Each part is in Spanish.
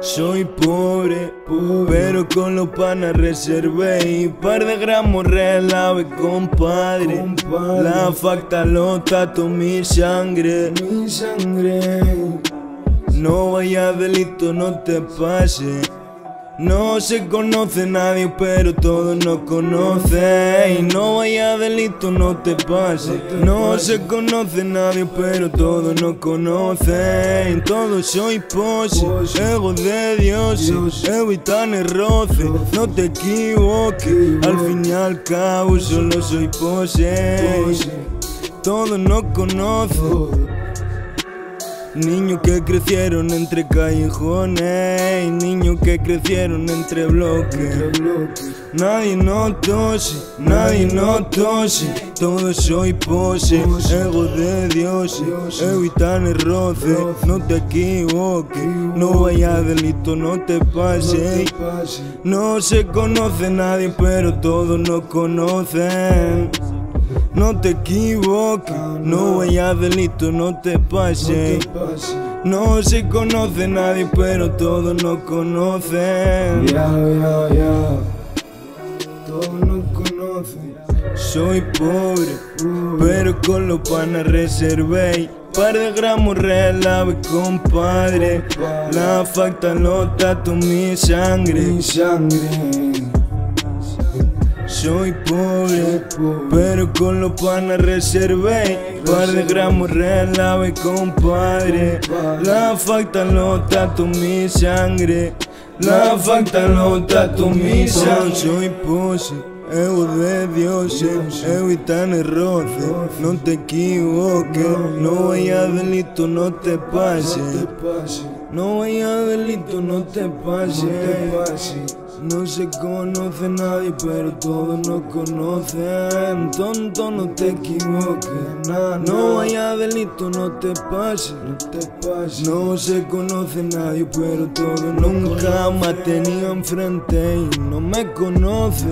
Soy pobre, pero con los panas reservé y par de gramos relave, compadre. La facta lo tato mi sangre, mi sangre. No vaya delito, no te pase. No se conoce nadie, pero todos nos conocen. Y no vaya delito, no te pase. No se conoce nadie, pero todos nos conocen. Todos soy pose, ego de Dios, evitan roce. No te equivoques, al fin y al cabo solo soy pose. Todos nos conocen. Niños que crecieron entre callejones, niños que crecieron entre bloques. Nadie no tose, nadie no tose, todo soy pose, ego de Dios, evitar el roce, no te equivoques, no vaya delito, no te pases. No se conoce nadie, pero todos nos conocen. No te equivoques, no vaya delito, no te pase. No se conoce nadie, pero todos nos conocen. Ya, ya, ya. Todos nos conocen. Soy pobre, pero con los panas reservé. Par de gramos relave, compadre. La facta lo tato mi sangre. Mi sangre. Soy pobre, pero con los panas reservé. Par de gramos relave, compadre. La facta lo tato mi sangre. La facta lo tato mi sangre. Soy pose. Ego de Dios, evitan el roce, no te equivoques, no vaya delito, no te pases, no vaya delito, no te pases. No se conoce nadie, pero todos nos conocen. Tonto, no te equivoques. no vaya delito, no te pases. No te pases. No se conoce nadie, pero todos Nunca me ha tenido enfrente y no me conoce.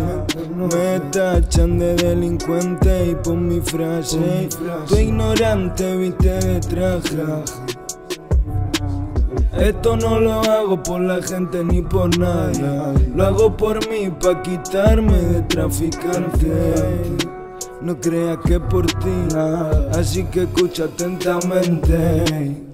Me tachan de delincuente y por mi frase. Tu ignorante, viste de traje. Esto no lo hago por la gente ni por nadie. Lo hago por mí, pa' quitarme de traficarte. No creas que por ti, así que escucha atentamente.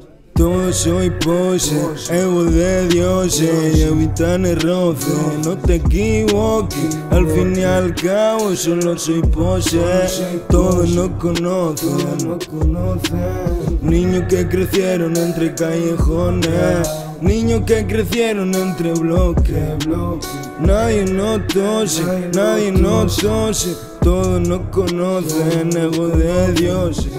Todo soy pose, ego de dioses y evitan el roce. No te equivoques, al fin y al cabo solo soy pose. Todos nos conocen, niños que crecieron entre callejones. Niños que crecieron entre bloques. Nadie nos tose, nadie nos tose. Todos nos conocen, ego de dioses.